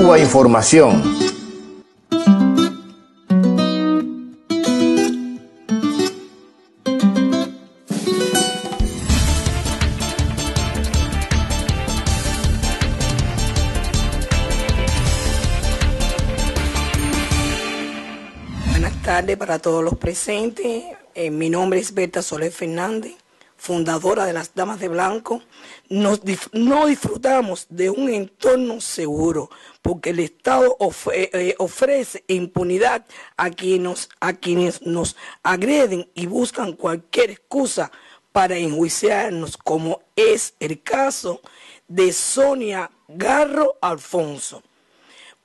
Cuba Información. Buenas tardes para todos los presentes. Eh, mi nombre es Berta Soler Fernández, fundadora de las Damas de Blanco. No disfrutamos de un entorno seguro porque el Estado eh, ofrece impunidad a quienes nos agreden y buscan cualquier excusa para enjuiciarnos, como es el caso de Sonia Garro Alfonso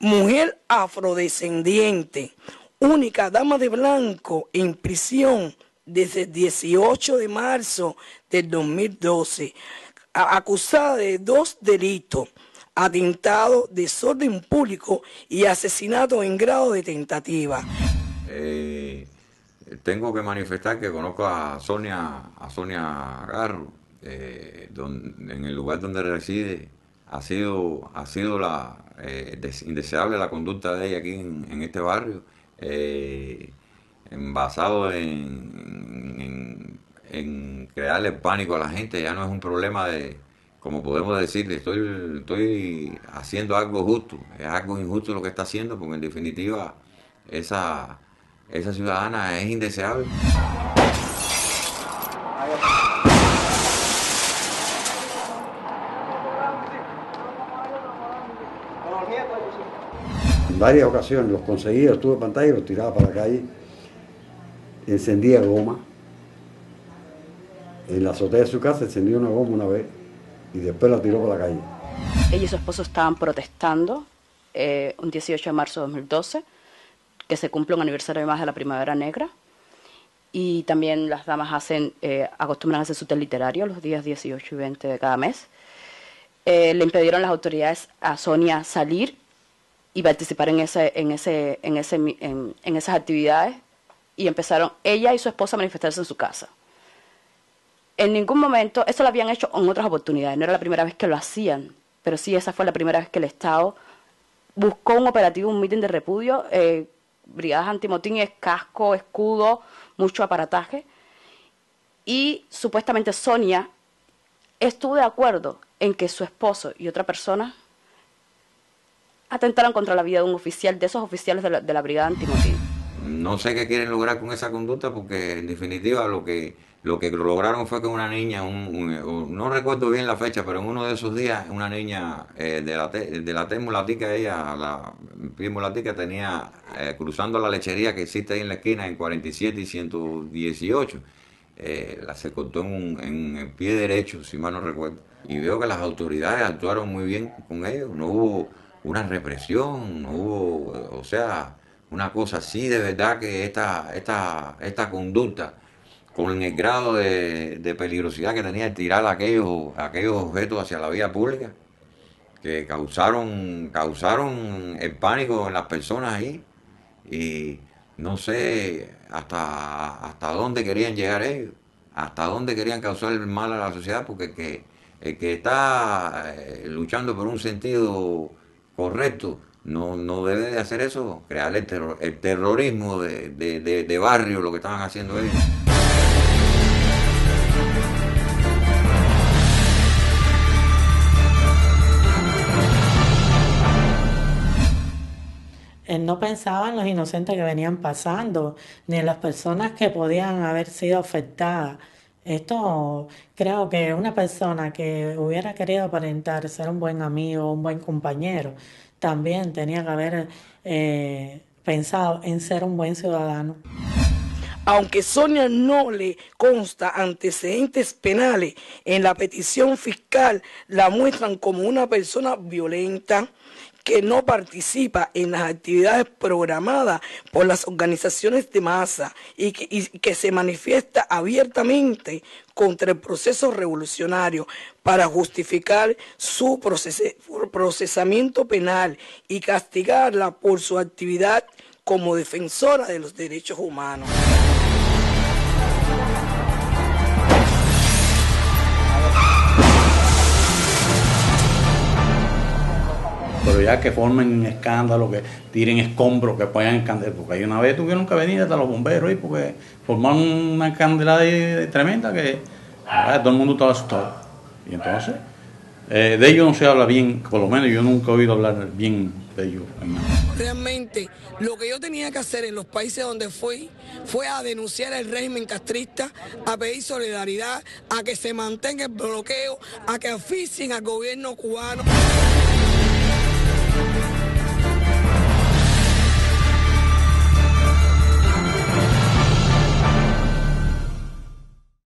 mujer afrodescendiente, única dama de blanco en prisión desde el 18 de marzo del 2012, a- acusada de dos delitos, atentado, desorden público y asesinato en grado de tentativa. Eh, tengo que manifestar que conozco a Sonia, a Sonia Garro, eh, don- en el lugar donde reside. Ha sido, ha sido la, eh, des- indeseable la conducta de ella aquí en, en este barrio, eh, en- basado en, en- crearle pánico a la gente. Ya no es un problema de, como podemos decir, estoy, estoy haciendo algo justo. Es algo injusto lo que está haciendo, porque en definitiva esa, esa ciudadana es indeseable. En varias ocasiones los conseguía, los tuve pantalla y los tiraba para la calle. Encendía goma. En la azotea de su casa encendió una goma una vez y después la tiró para la calle. Ella y su esposo estaban protestando eh, un 18 de marzo de 2012, que se cumple un aniversario más de la Primavera Negra. Y también las damas hacen, eh, acostumbran a hacer su té literario los días 18 y 20 de cada mes. Eh, le impidieron las autoridades a Sonia salir y participar en, ese, en, en esas actividades y empezaron ella y su esposa a manifestarse en su casa. En ningún momento, eso lo habían hecho en otras oportunidades, no era la primera vez que lo hacían, pero sí esa fue la primera vez que el Estado buscó un operativo, un mitin de repudio, eh, brigadas antimotines, casco, escudo, mucho aparataje, y supuestamente Sonia estuvo de acuerdo en que su esposo y otra persona atentaran contra la vida de un oficial, de esos oficiales de la, de la brigada antimotín. No sé qué quieren lograr con esa conducta porque en definitiva lo que lo que lograron fue que una niña, un- un- no recuerdo bien la fecha, pero en uno de esos días una niña eh, de la te- de la T mulatica, ella, la P mulatica tenía eh, cruzando la lechería que existe ahí en la esquina en 47 y 118. eh, la se cortó en, un- en el pie derecho, si mal no recuerdo. Y veo que las autoridades actuaron muy bien con ellos. No hubo una represión, no hubo, o sea, una cosa así de verdad que esta, esta, esta conducta, con el grado de, peligrosidad que tenía el tirar aquellos, aquellos objetos hacia la vía pública, que causaron, causaron el pánico en las personas ahí. Y no sé hasta, hasta dónde querían llegar ellos, hasta dónde querían causar el mal a la sociedad, porque que, el que está eh, luchando por un sentido correcto no, no debe de hacer eso, crear el, terror- el terrorismo de, de- barrio, lo que estaban haciendo ellos. Él no pensaba en los inocentes que venían pasando, ni en las personas que podían haber sido afectadas. Esto creo que una persona que hubiera querido aparentar ser un buen amigo, un buen compañero, también tenía que haber eh, pensado en ser un buen ciudadano. Aunque Sonia no le consta antecedentes penales, en la petición fiscal la muestran como una persona violenta que no participa en las actividades programadas por las organizaciones de masa y que, se manifiesta abiertamente contra el proceso revolucionario para justificar su procesamiento penal y castigarla por su actividad como defensora de los derechos humanos. Que formen escándalo, que tiren escombros, que pongan escándalo, porque hay una vez tuvieron que venir hasta los bomberos ahí, porque formaron una escandela tremenda que todo el mundo estaba asustado. Y entonces, eh, de ellos no se habla bien, por lo menos yo nunca he oído hablar bien de ellos. Realmente, lo que yo tenía que hacer en los países donde fui fue a denunciar el régimen castrista, a pedir solidaridad, a que se mantenga el bloqueo, a que oficien al gobierno cubano. Thank you.